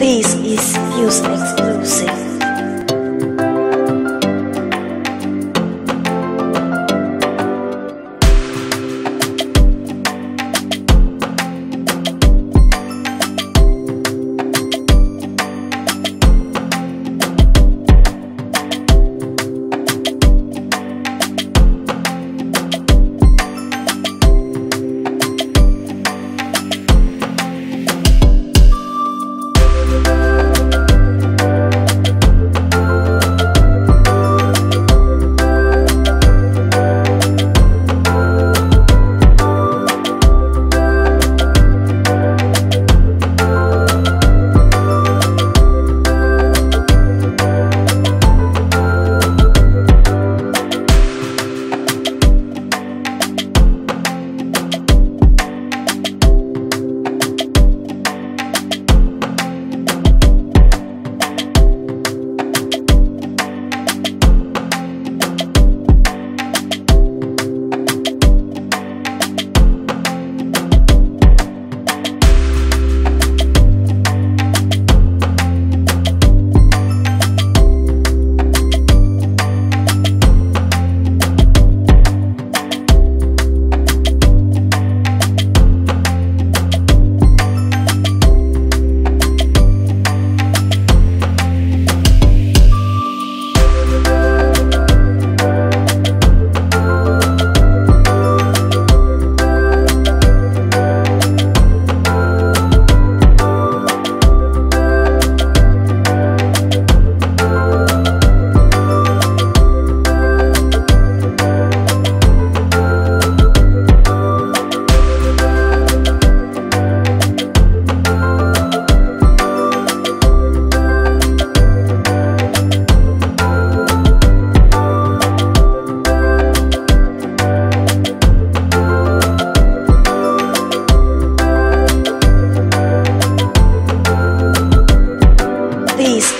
This is Fuse exclusive.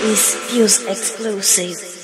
Is Fuse exclusive.